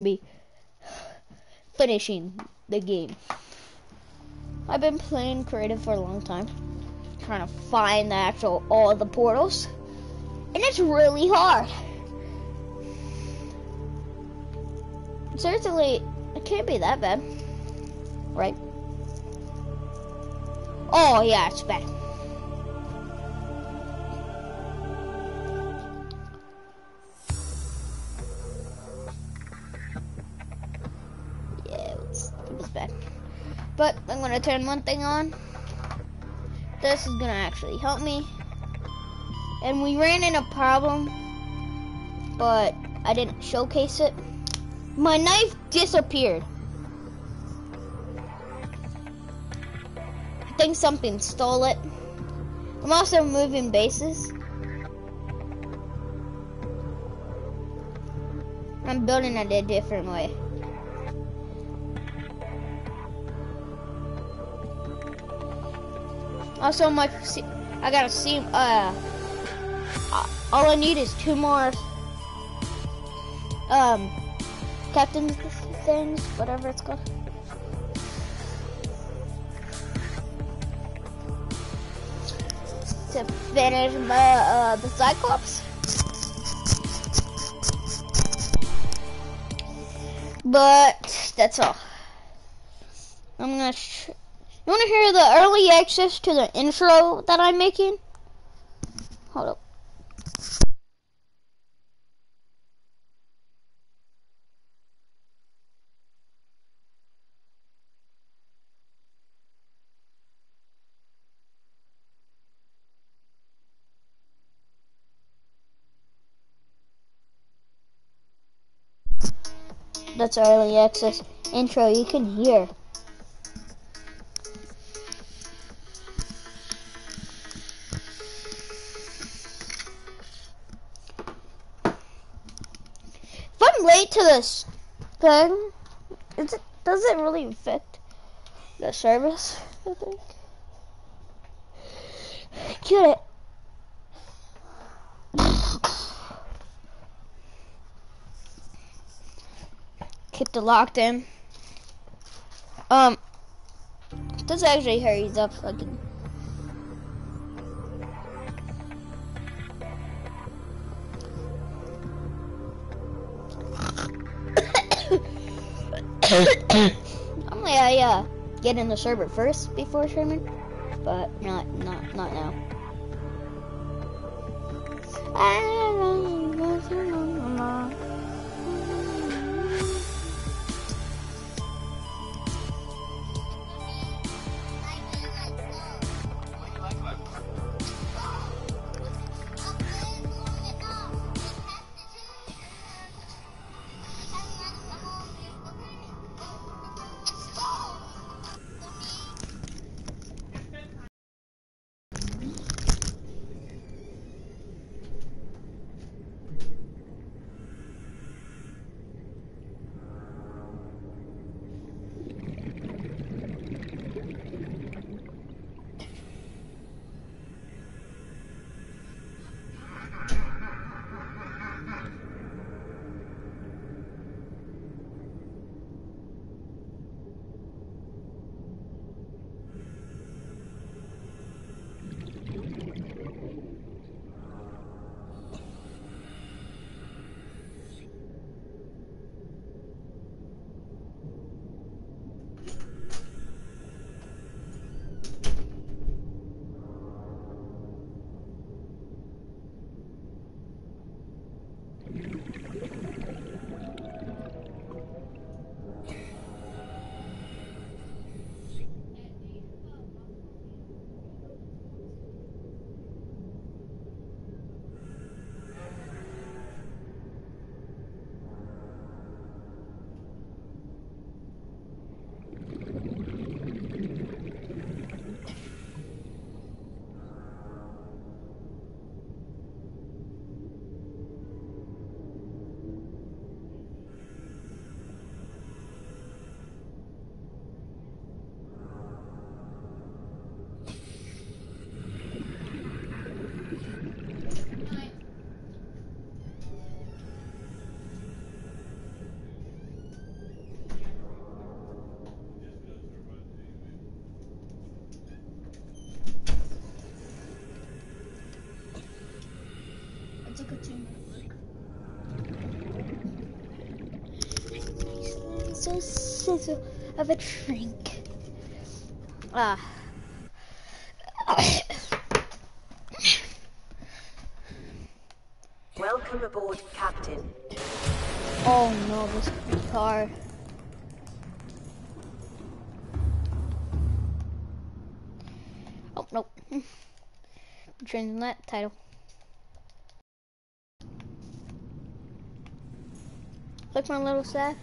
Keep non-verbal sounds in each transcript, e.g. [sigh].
be finishing the game. I've been playing creative for a long time, trying to find the actual all the portals, and it's really hard. Certainly, it can't be that bad, right? Oh yeah, it's bad. I'm gonna turn one thing on. This is gonna actually help me. And we ran into a problem, but I didn't showcase it. My knife disappeared. I think something stole it. I'm also moving bases. I'm building it a different way. Also, my I gotta see. Uh, all I need is two more. Um, captain things, whatever it's called. To finish my, uh, the Cyclops. But that's all. I'm gonna. You want to hear the early access to the intro that I'm making? Hold up. That's early access intro you can hear. Late to this thing. Is it, does it really affect the service, I think? Get it. Keep the locked in. Um, this actually hurries up fucking. [laughs] Normally I uh, get in the server first before streaming, but not not not now. I don't know. I'm so sizzle of a drink. Ah. Welcome aboard, Captain. Oh no, this could be hard. Oh, nope. Changing hmm. that title. Click my little staff.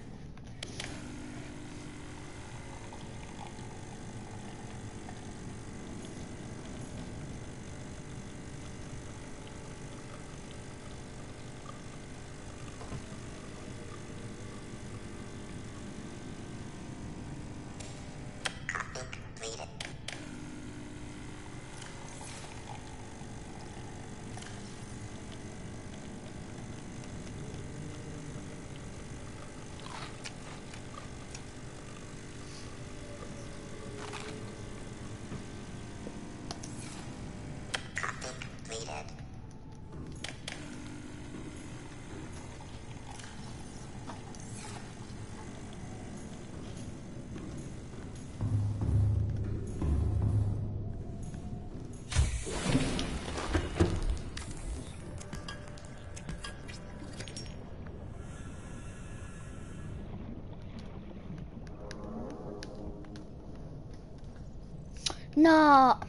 No.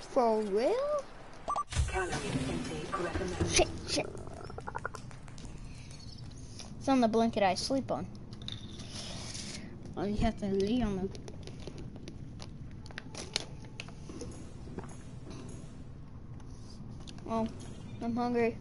For real? Calorie intake recommended. Shit, shit. It's on the blanket I sleep on. Oh, you have to lay on the. Oh, I'm hungry.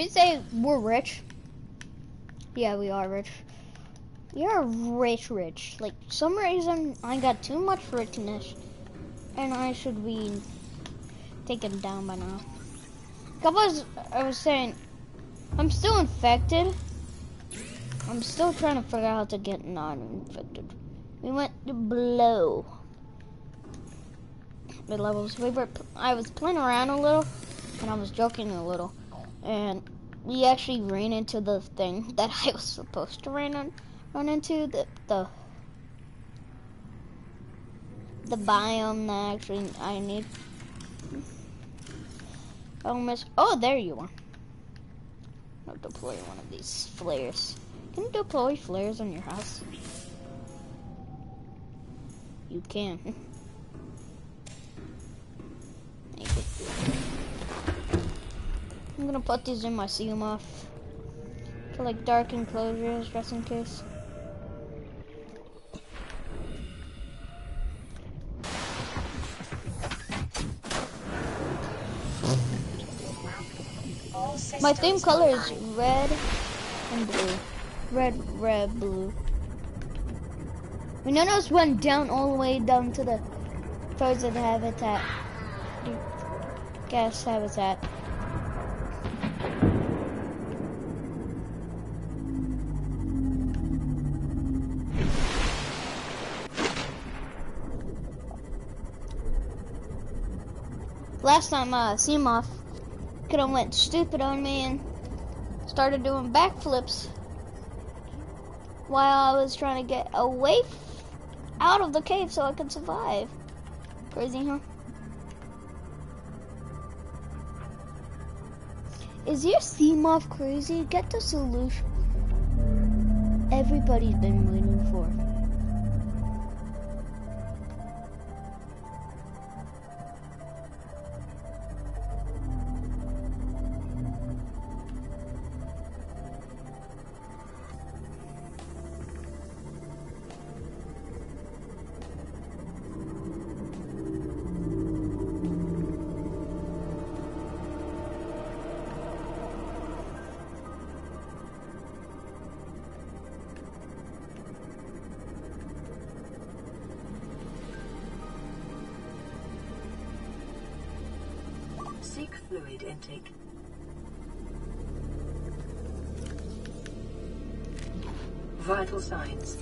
We say we're rich? Yeah, we are rich. You're rich, rich. Like, some reason I got too much richness, and I should be taken down by now. Was, I was saying, I'm still infected. I'm still trying to figure out how to get non-infected. We went to blow the levels. We were, I was playing around a little, and I was joking a little, and we actually ran into the thing [laughs] that I was supposed to run on run into the the the biome that actually I need. Oh, miss. Oh, there you are. I'll deploy one of these flares. Can you deploy flares on your house? You can. [laughs] I'm gonna put these in my Seamoth for like dark enclosures, just in case. My theme color is red and blue. Red, red, blue. We notice went down all the way down to the the habitat. Gas habitat. Last time uh Seamoth could have went stupid on me and started doing backflips while I was trying to get away out of the cave so I could survive. Crazy, huh? Is your Seamoth crazy? Get the solution everybody's been waiting for.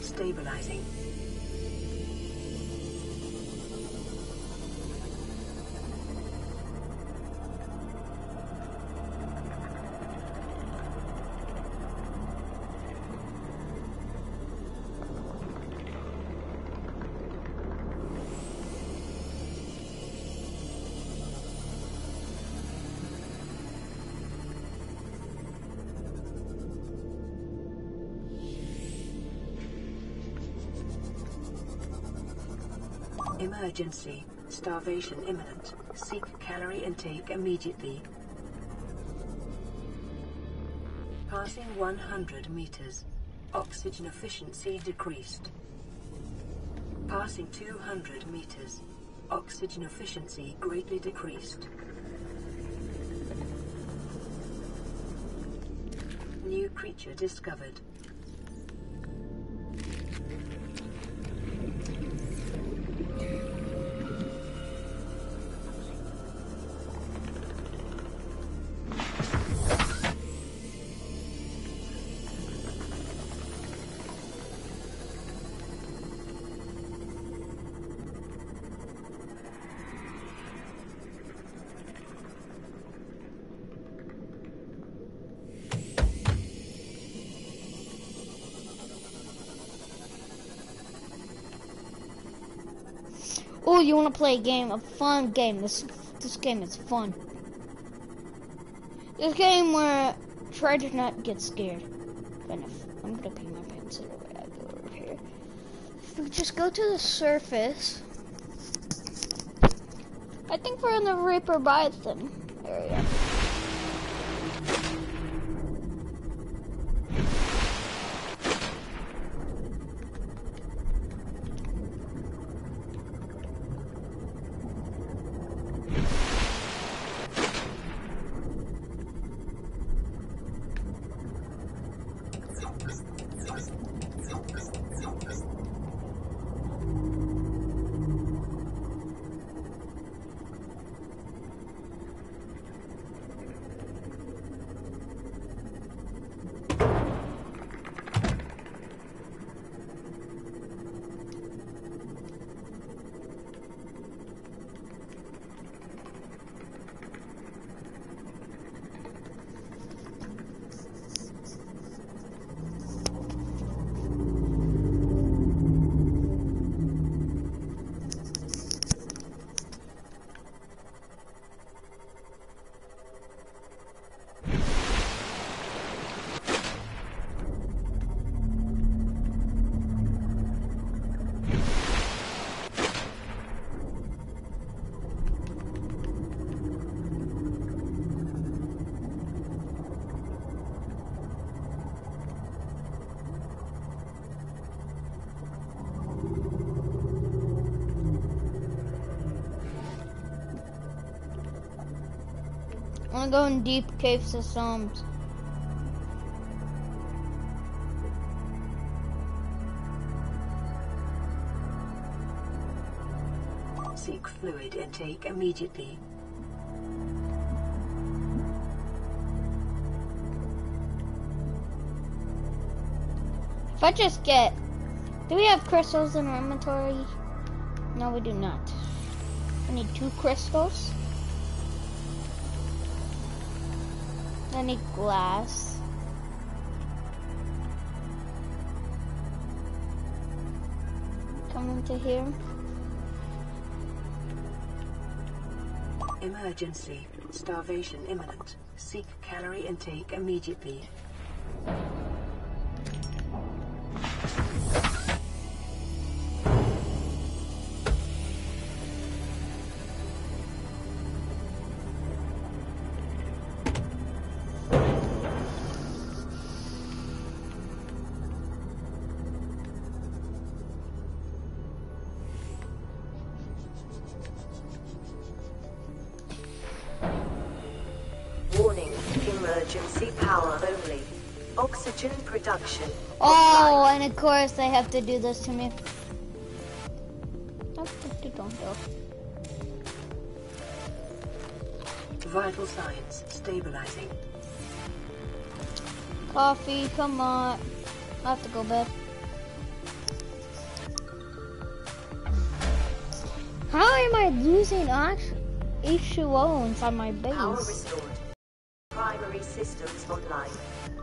Stabilizing. Emergency. Starvation imminent. Seek calorie intake immediately. Passing 100 meters. Oxygen efficiency decreased. Passing 200 meters. Oxygen efficiency greatly decreased. New creature discovered. Oh, you want to play a game? A fun game. This this game is fun. This game where try to not get scared. If I'm gonna pee my pants either way I go over here. If we just go to the surface. I think we're in the Reaper Biotham area. I wanna go in deep cave systems. Seek fluid intake immediately. If I just get, do we have crystals in our inventory? No, we do not. I need two crystals. Need glass. Come into here. Emergency. Starvation imminent. Seek calorie intake immediately. Emergency power only. Oxygen production. Oh, and of course they have to do this to me. They don't though. Vital signs stabilizing. Coffee, come on. I have to go bed. How am I losing ox- H2O inside my base? Systems online.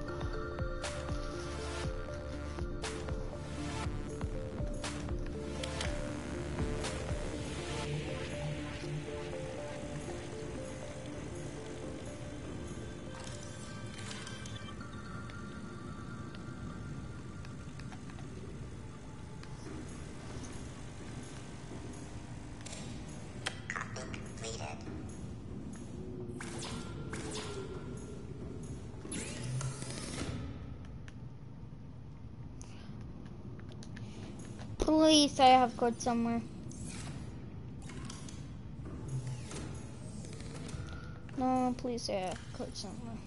Please, I have code somewhere. No, please, I have code somewhere.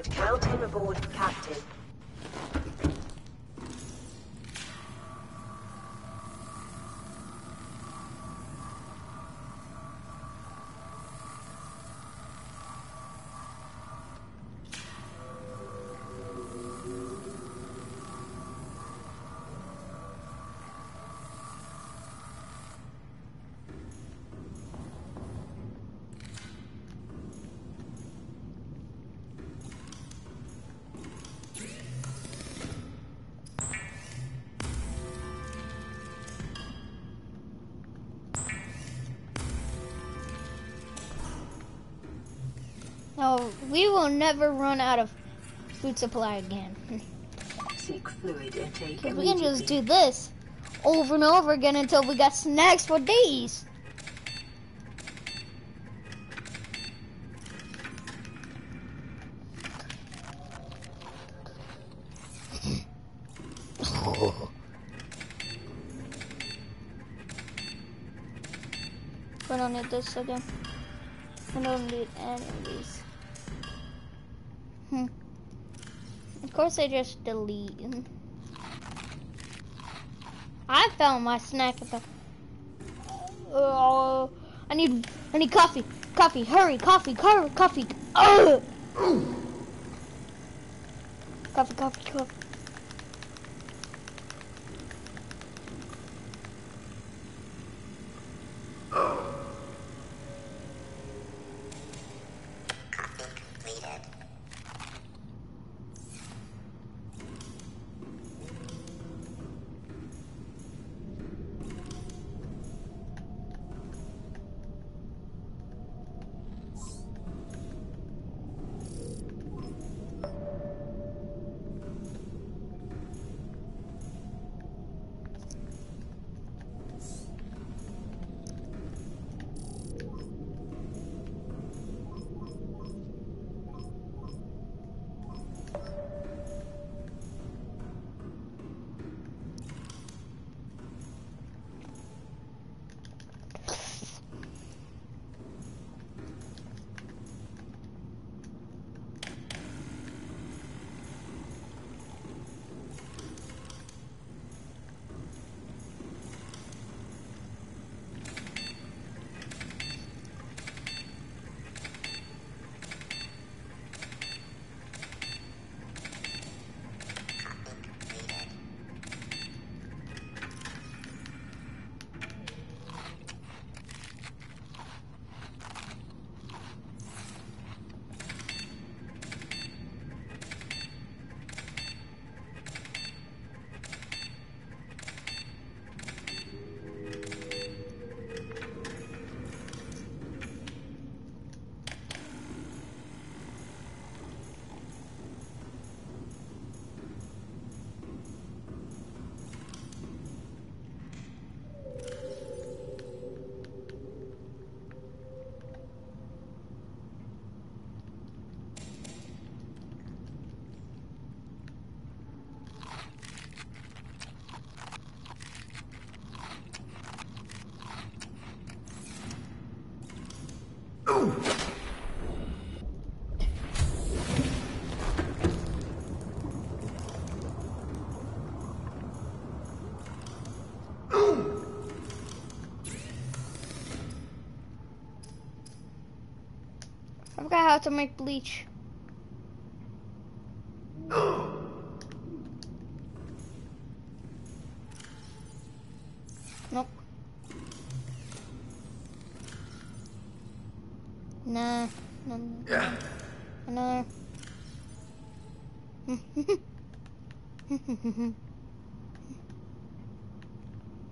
Aboard. Welcome aboard, Captain. We will never run out of food supply again. Seek fluid intake we can just do this over and over again until we got snacks for days. We don't need this again. I don't need any of these. Course I just delete. I found my snack at the. Oh, I need, I need coffee, coffee, hurry, coffee, coffee, coffee. Ugh. Coffee, coffee, coffee. I forgot how to make bleach. [gasps] Nope. Nah. No. no. Another.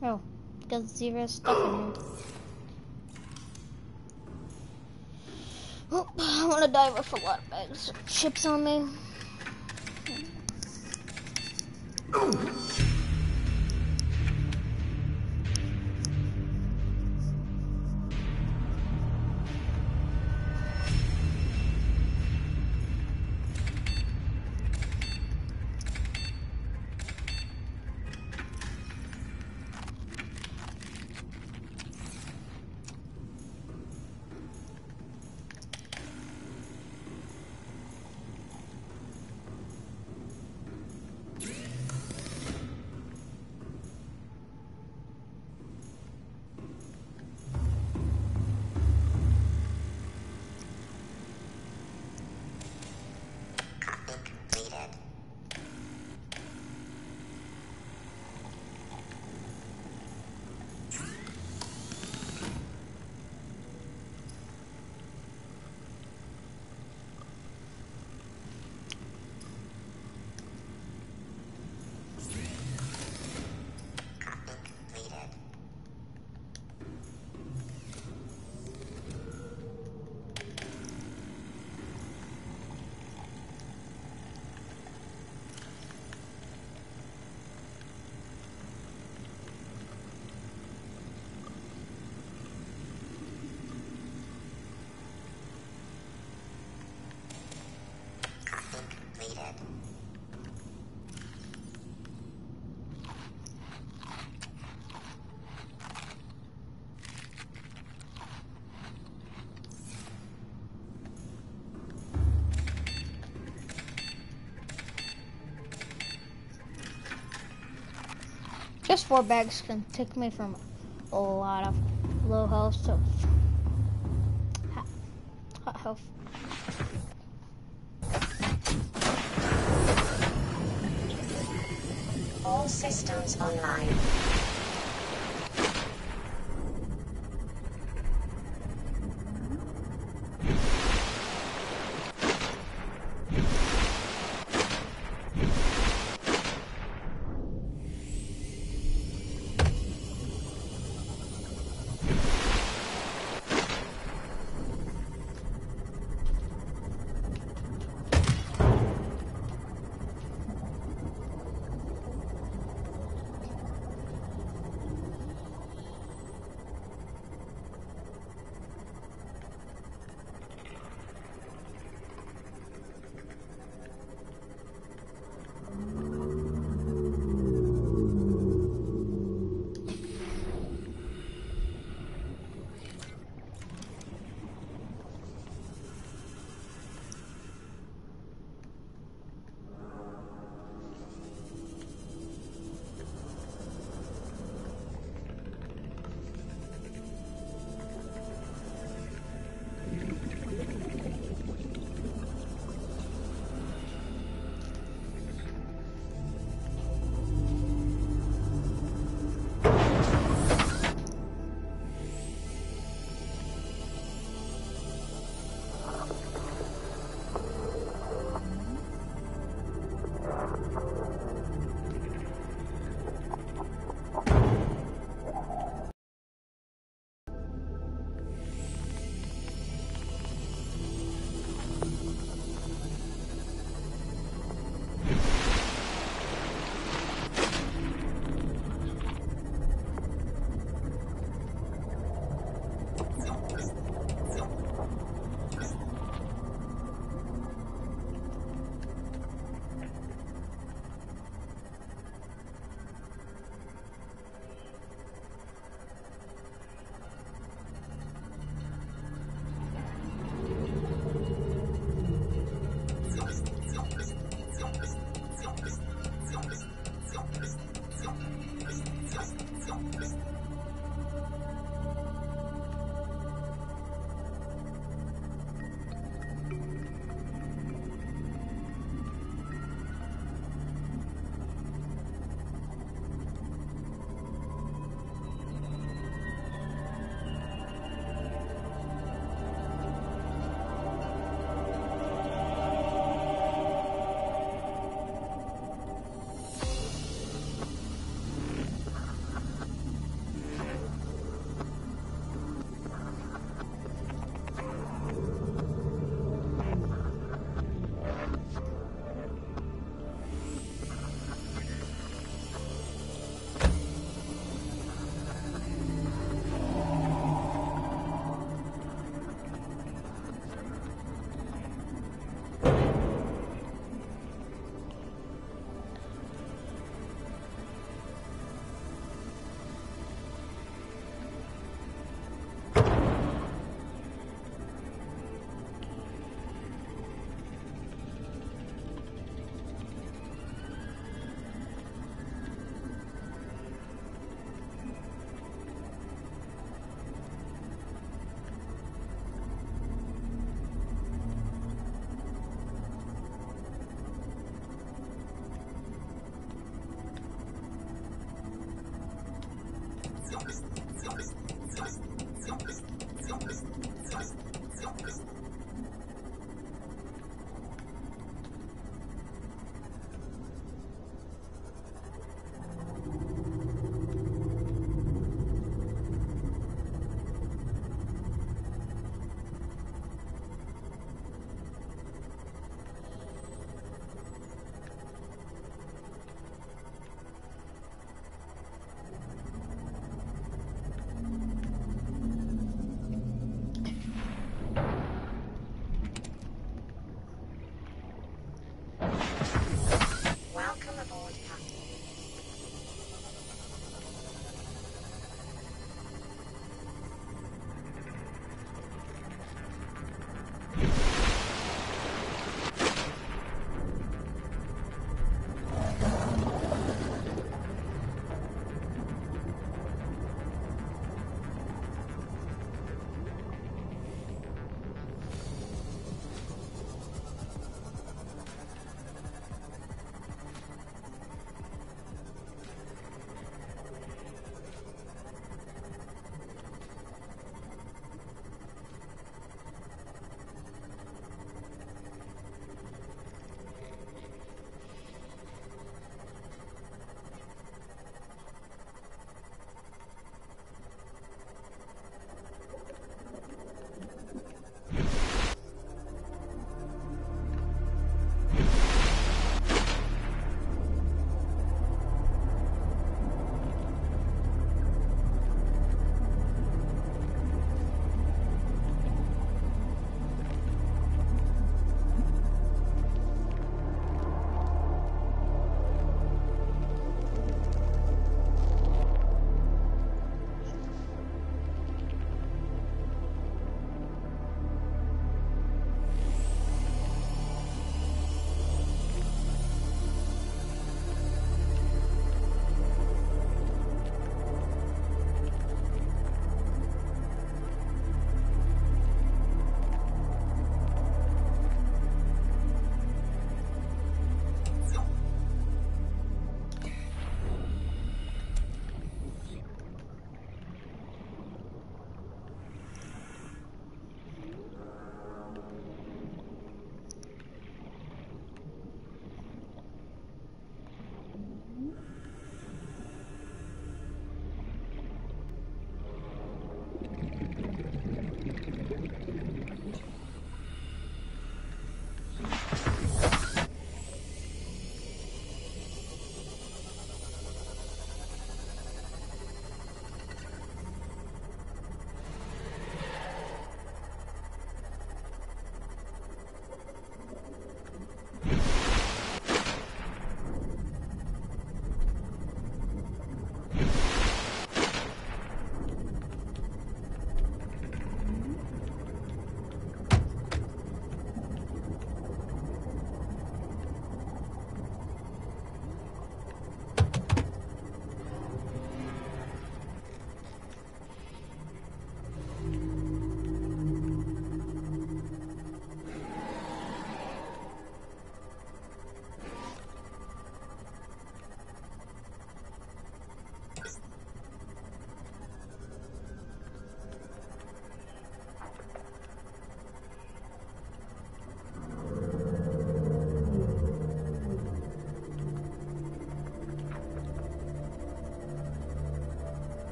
oh, got zero stuff in here. Oh, I want to die with a lot of bags chips on me. Just four bags can take me from a lot of low health to online.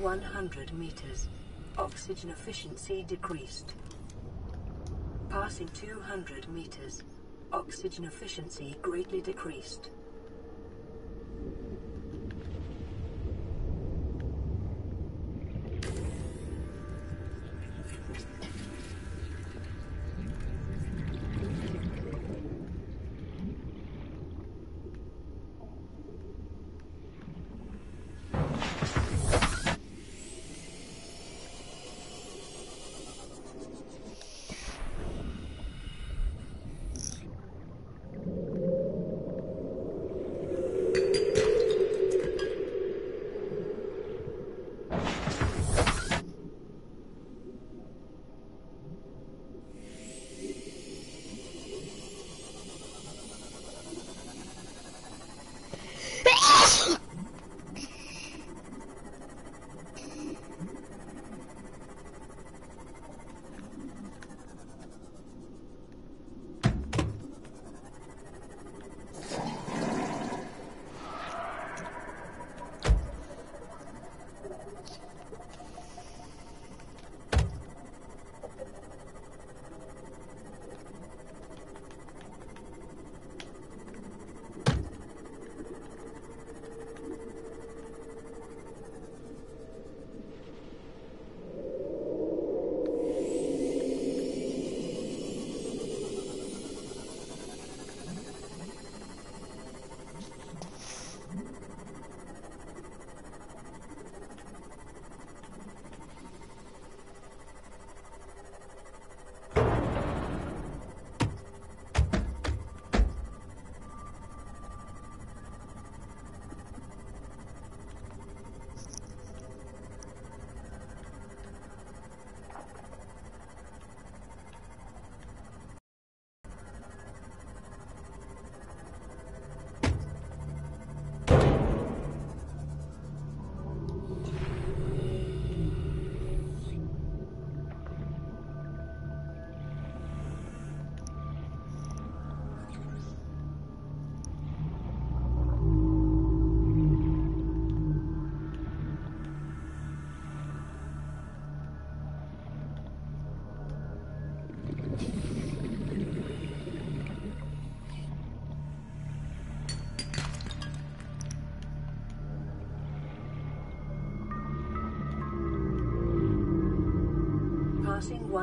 100 meters. Oxygen efficiency decreased. Passing 200 meters. Oxygen efficiency greatly decreased.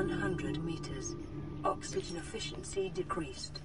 100 meters. Oxygen efficiency decreased.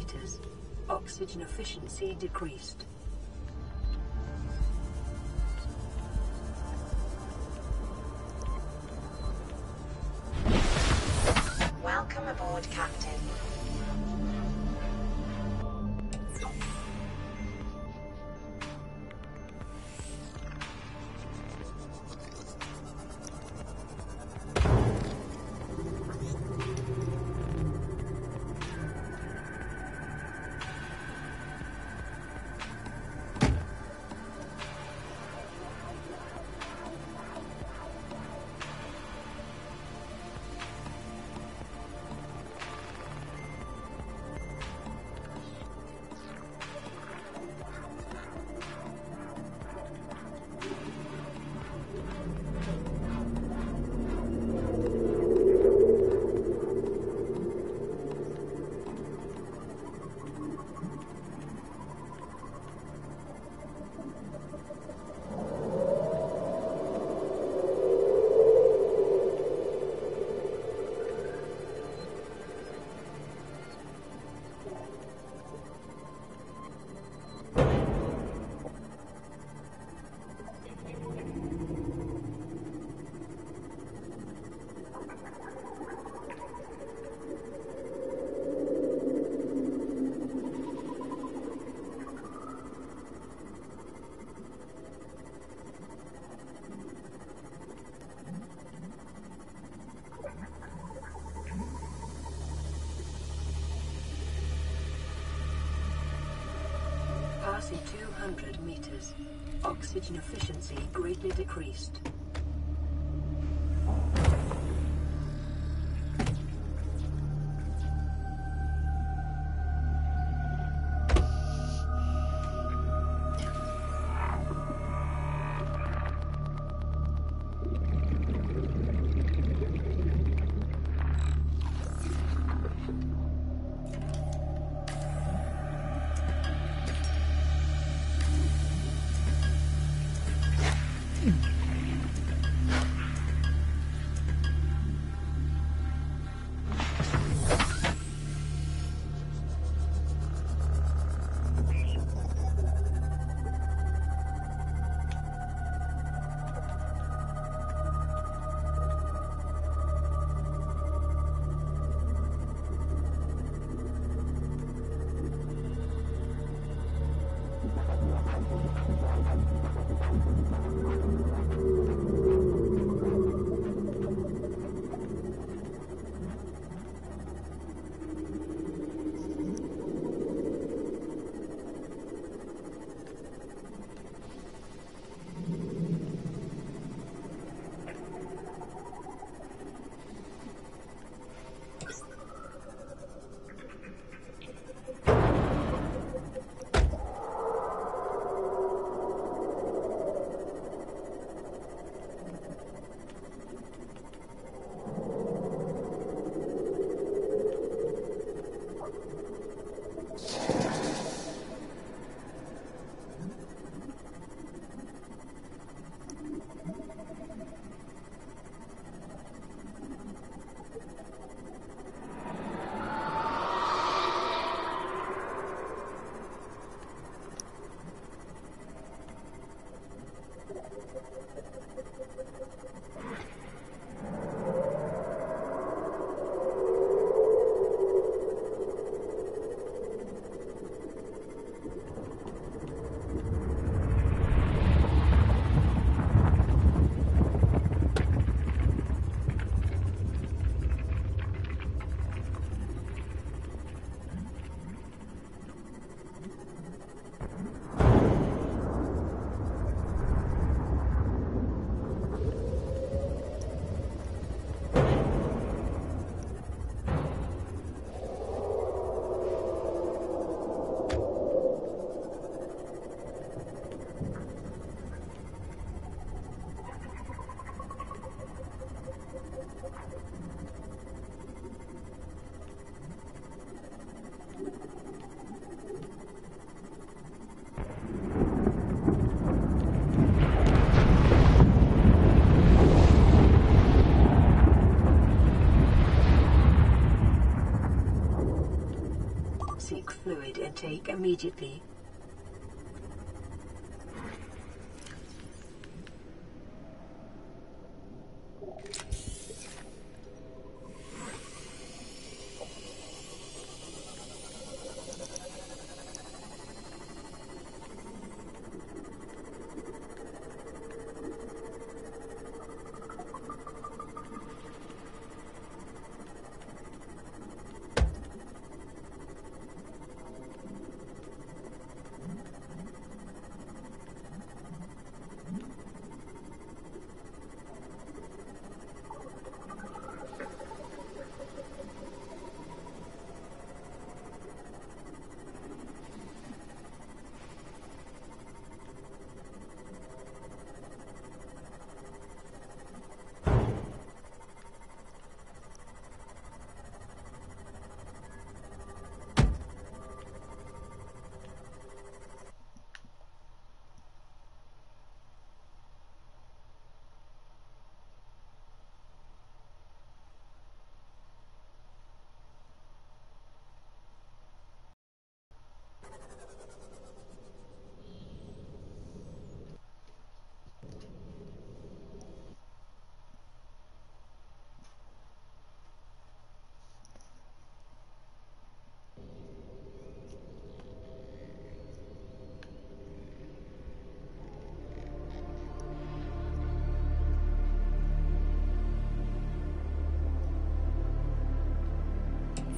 Meters. Oxygen efficiency decreased. 200 meters. Oxygen efficiency greatly decreased. Fluid intake immediately.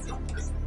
ですよ。